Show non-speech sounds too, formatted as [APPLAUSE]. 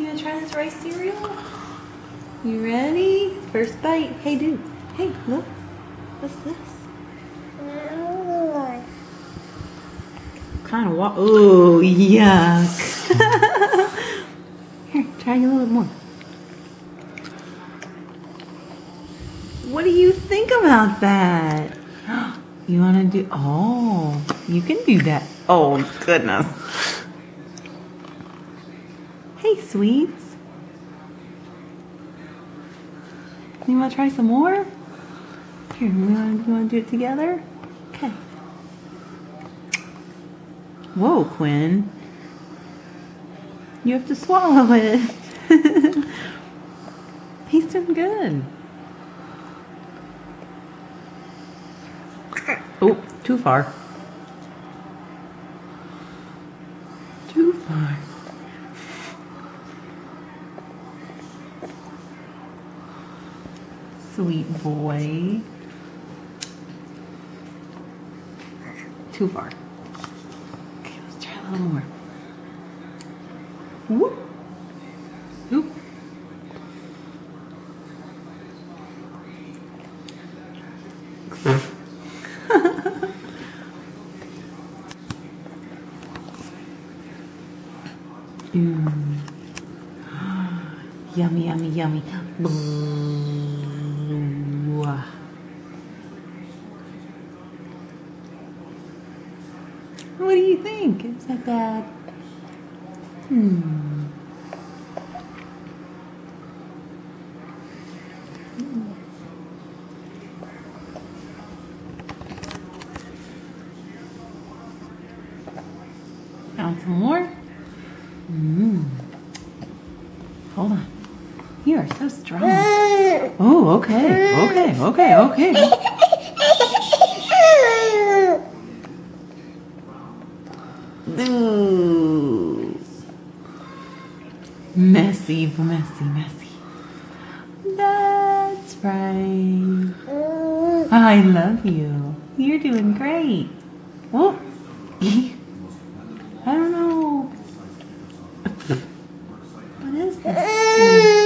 You gonna try this rice cereal? You ready? First bite. Hey, dude. Hey, look. What's this? Kind of wa- Oh, yuck. [LAUGHS] Here, try a little bit more. What do you think about that? [GASPS] You want to do? Oh, you can do that. Oh, goodness. Hey, sweets. You want to try some more? Here, you want to do it together? Okay. Whoa, Quinn. You have to swallow it. [LAUGHS] He's doing good. Oh, too far. Too far. Sweet boy. Too far. Okay, let's try a little more. Whoop. Whoop. [LAUGHS] Mm. [GASPS] yummy, yummy, yummy. What do you think? Is that bad? Hmm. Want some more? Mmm. Hold on. You are so strong. [LAUGHS] Oh, okay, okay, okay, okay. Ooh. Messy, messy, messy. That's right. I love you. You're doing great. Oh, [LAUGHS] I don't know. what is this?